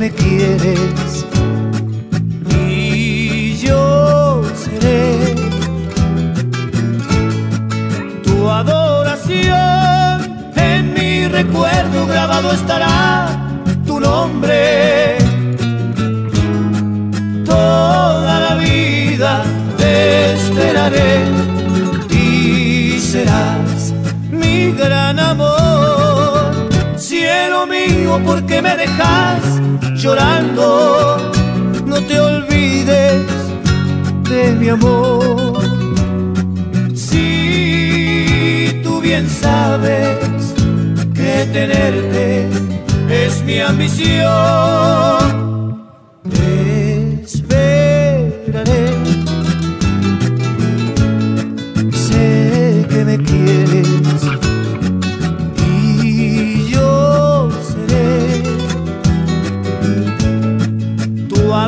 me quieres y yo seré tu adoración. En mi recuerdo grabado estará tu nombre. Toda la vida te esperaré y serás mi gran amor. Cielo mío, ¿por qué me dejas? Llorando? No te olvides de mi amor. Si tú bien sabes que tenerte es mi ambición,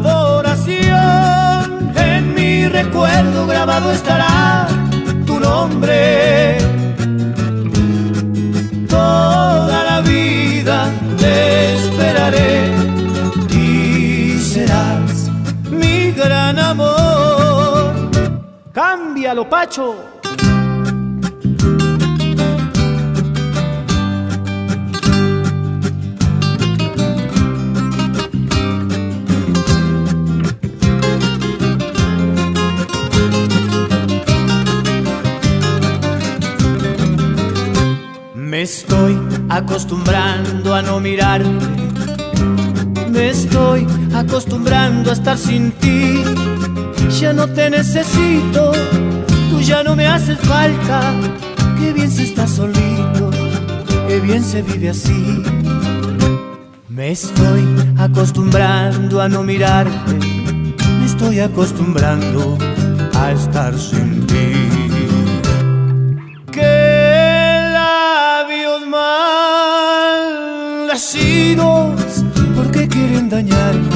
adoración. En mi recuerdo grabado estará tu nombre. Toda la vida te esperaré y serás mi gran amor. Cámbialo, Pacho. Me estoy acostumbrando a no mirarte. Me estoy acostumbrando a estar sin ti. Ya no te necesito, tú ya no me haces falta. Qué bien se está solito, qué bien se vive así. Me estoy acostumbrando a no mirarte. Me estoy acostumbrando a estar sin ti. Mal nacidos, ¿por qué quieren dañarme?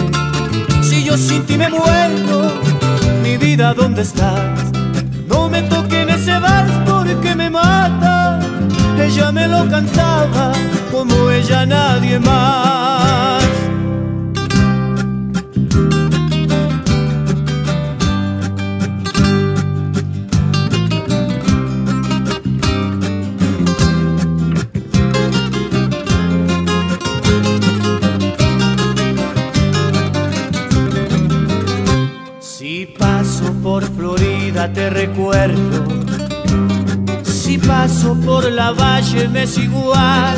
Si yo sin ti me muero, mi vida, ¿dónde estás? No me toquen ese vals porque me mata. Ella me lo cantaba como ella nadie más. Te recuerdo. Si paso por la valle me es igual.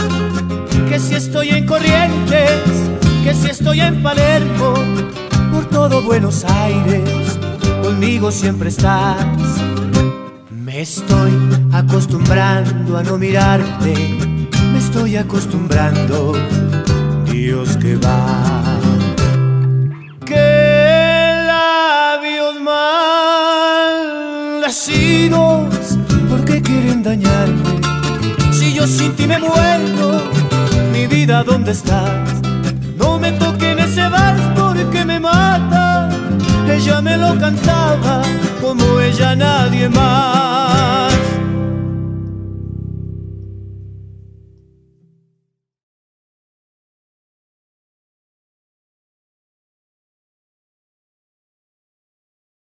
Que si estoy en Corrientes, que si estoy en Palermo, por todo Buenos Aires, conmigo siempre estás. Me estoy acostumbrando a no mirarte, me estoy acostumbrando, Dios que va. Mal nacidos, ¿por qué quieren dañarme? Si yo sin ti me muero, mi vida, ¿dónde estás? No me toquen ese vals porque me mata. Ella me lo cantaba como ella nadie más.